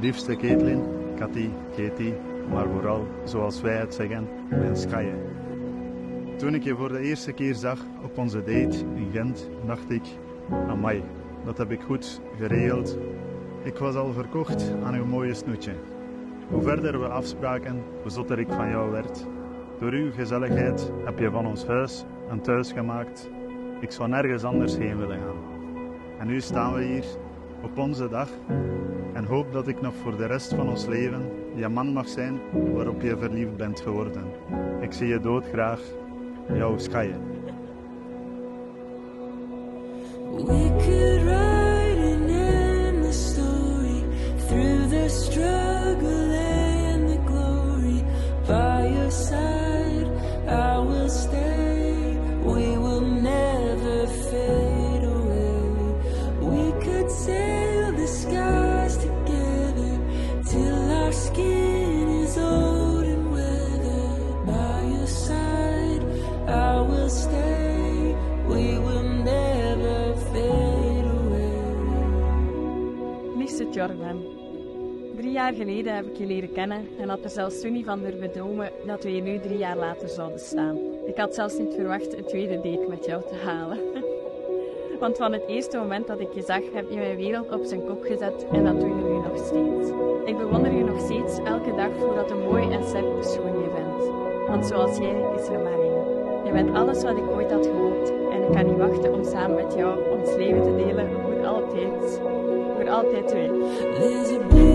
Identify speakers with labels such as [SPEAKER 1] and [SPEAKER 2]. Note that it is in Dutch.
[SPEAKER 1] Liefste Caitlin, Cathy, Katie, maar vooral, zoals wij het zeggen, mijn Skye. Toen ik je voor de eerste keer zag op onze date in Gent, dacht ik, amai, dat heb ik goed geregeld. Ik was al verkocht aan uw mooie snoetje. Hoe verder we afspraken, hoe zotter ik van jou werd. Door uw gezelligheid heb je van ons huis een thuis gemaakt. Ik zou nergens anders heen willen gaan. En nu staan we hier op onze dag en hoop dat ik nog voor de rest van ons leven die man mag zijn waarop je verliefd bent geworden. Ik zie je jouw
[SPEAKER 2] endless story through the struggle and the glory. By your side,
[SPEAKER 3] Jordan, drie jaar geleden heb ik je leren kennen en had er zelfs toen van durven dromen dat we hier nu drie jaar later zouden staan. Ik had zelfs niet verwacht een tweede date met jou te halen. Want van het eerste moment dat ik je zag, heb je mijn wereld op zijn kop gezet en dat doe je nu nog steeds. Ik bewonder je nog steeds elke dag voor dat een mooi en sterk persoon je bent. Want zoals jij is er maar één. Je bent alles wat ik ooit had gehoopt en ik kan niet wachten om samen met jou ons leven te delen voor altijd.
[SPEAKER 2] out there it.